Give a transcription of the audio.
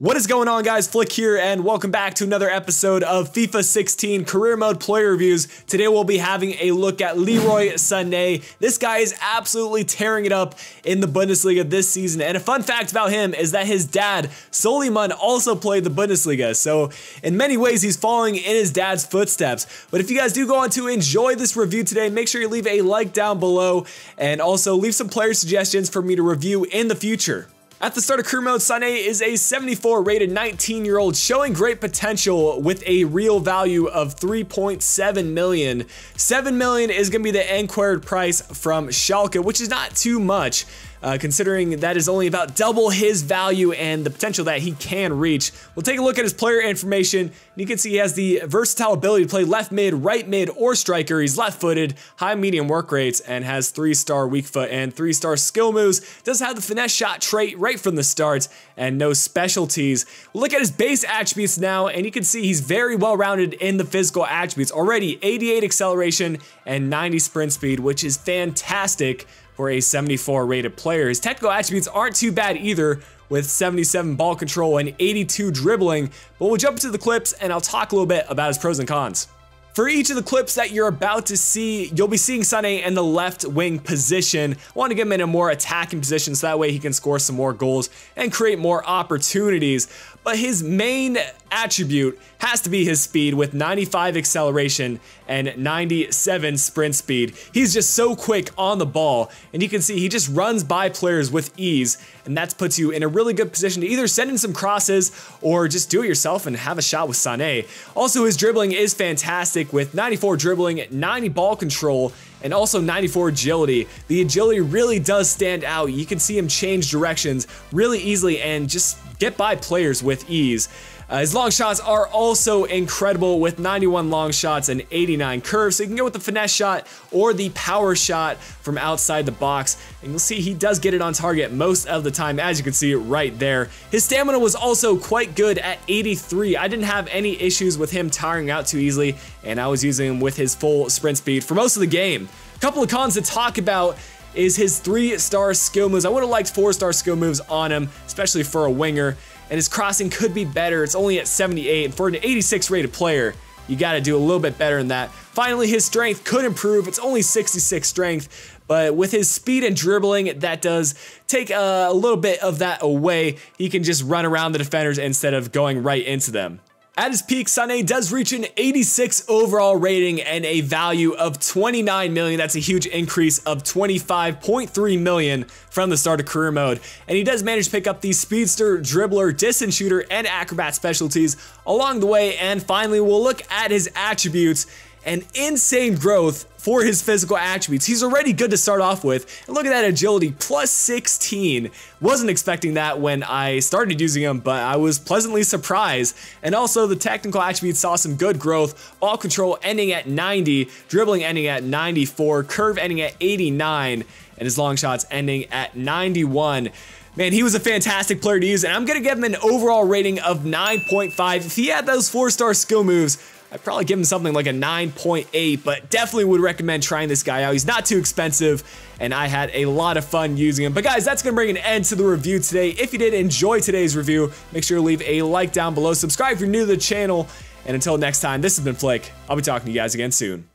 What is going on guys, Flick here and welcome back to another episode of FIFA 16 Career Mode Player Reviews. Today we'll be having a look at Leroy Sané. This guy is absolutely tearing it up in the Bundesliga this season and a fun fact about him is that his dad, Souleymane, also played the Bundesliga. So in many ways he's following in his dad's footsteps. But if you guys do go on to enjoy this review today, make sure you leave a like down below and also leave some player suggestions for me to review in the future. At the start of career mode, Sané is a 74 rated 19 year old showing great potential with a real value of 3.7 million. 7 million is going to be the enquired price from Schalke, which is not too much uh, considering that is only about double his value and the potential that he can reach. We'll take a look at his player information. You can see he has the versatile ability to play left mid, right mid, or striker. He's left footed, high medium work rates, and has three star weak foot and three star skill moves. Does have the finesse shot trait right from the start and no specialties. Look at his base attributes now, and you can see he's very well rounded in the physical attributes. Already 88 acceleration and 90 sprint speed, which is fantastic for a 74 rated player. His technical attributes aren't too bad either with 77 ball control and 82 dribbling, but we'll jump into the clips and I'll talk a little bit about his pros and cons. For each of the clips that you're about to see, you'll be seeing Sané in the left wing position. I want to get him in a more attacking position so that way he can score some more goals and create more opportunities. But his main attribute has to be his speed with 95 acceleration and 97 sprint speed. He's just so quick on the ball, and you can see he just runs by players with ease, and that puts you in a really good position to either send in some crosses or just do it yourself and have a shot with Sané. Also, his dribbling is fantastic with 94 dribbling, 90 ball control, and also 94 agility. The agility really does stand out. You can see him change directions really easily and just get by players with ease. Uh, his long shots are also incredible with 91 long shots and 89 curves. So you can go with the finesse shot or the power shot from outside the box. And you'll see he does get it on target most of the time, as you can see right there. His stamina was also quite good at 83. I didn't have any issues with him tiring out too easily, and I was using him with his full sprint speed for most of the game. A couple of cons to talk about is his three-star skill moves. I would have liked four-star skill moves on him, especially for a winger and his crossing could be better. It's only at 78, and for an 86 rated player, you got to do a little bit better than that. Finally, his strength could improve. It's only 66 strength, but with his speed and dribbling, that does take a, a little bit of that away. He can just run around the defenders instead of going right into them. At his peak, Sané does reach an 86 overall rating and a value of 29 million. That's a huge increase of 25.3 million from the start of career mode. And he does manage to pick up the speedster, dribbler, distance shooter, and acrobat specialties along the way. And finally, we'll look at his attributes and insane growth for his physical attributes. He's already good to start off with. And look at that agility, plus 16. Wasn't expecting that when I started using him, but I was pleasantly surprised. And also the technical attributes saw some good growth. Ball control ending at 90, dribbling ending at 94, curve ending at 89, and his long shots ending at 91. Man, he was a fantastic player to use, and I'm to give him an overall rating of 9.5. If he had those four-star skill moves, I'd probably give him something like a 9.8, but definitely would recommend trying this guy out. He's not too expensive, and I had a lot of fun using him. But guys, that's going to bring an end to the review today. If you did enjoy today's review, make sure to leave a like down below, subscribe if you're new to the channel, and until next time, this has been Flick. I'll be talking to you guys again soon.